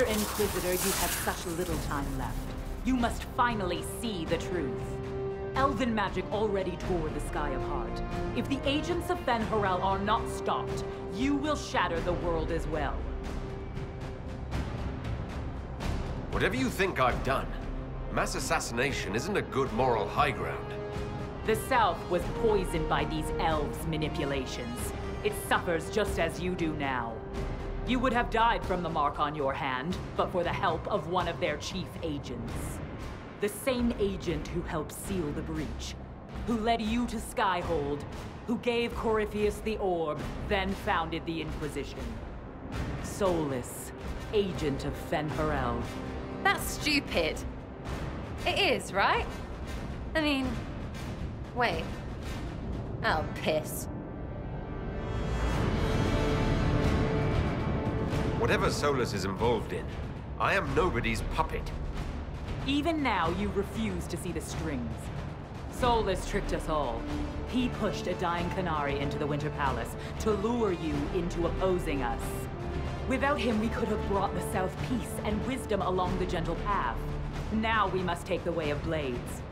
Dear Inquisitor, you have such little time left. You must finally see the truth. Elven magic already tore the sky apart. If the agents of Fen'Harel are not stopped, you will shatter the world as well. Whatever you think I've done, mass assassination isn't a good moral high ground. The South was poisoned by these elves' manipulations. It suffers just as you do now. You would have died from the mark on your hand, but for the help of one of their chief agents. The same agent who helped seal the breach, who led you to Skyhold, who gave Corypheus the orb, then founded the Inquisition. Solas, agent of Fen'Harel. That's stupid. It is, right? I mean, wait. Oh, piss. Whatever Solas is involved in, I am nobody's puppet. Even now, you refuse to see the strings. Solas tricked us all. He pushed a dying Qunari into the Winter Palace to lure you into opposing us. Without him, we could have brought the South peace and wisdom along the gentle path. Now we must take the way of blades.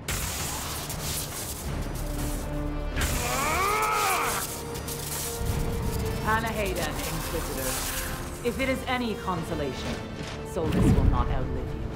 Panahedan, Inquisitor. If it is any consolation, Solas will not outlive you.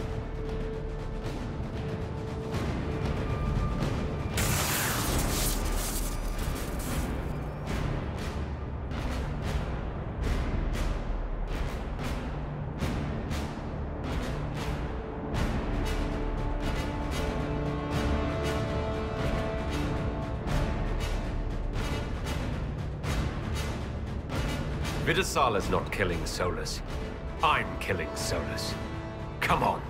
Viddasala's not killing Solas. I'm killing Solas. Come on.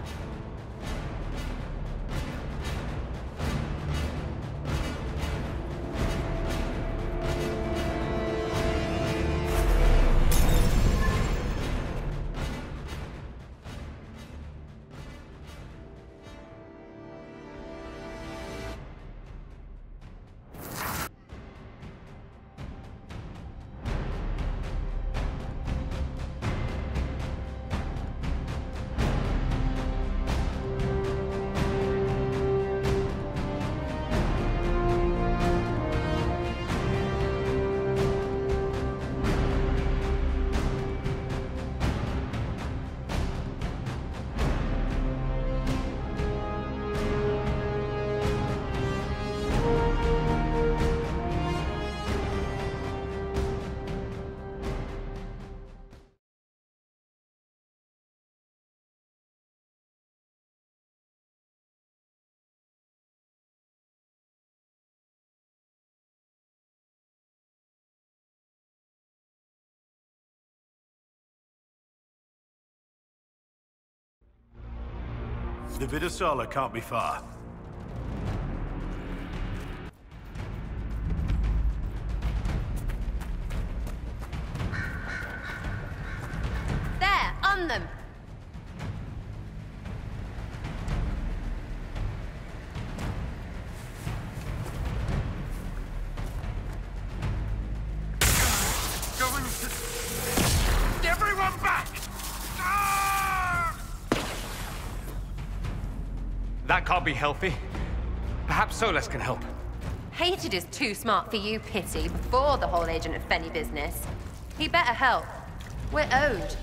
The Viddasala can't be far. There, on them. That can't be healthy. Perhaps Solas can help. Hated is too smart for you, Pity, before the whole Agent of Fenny business. He better help. We're owed.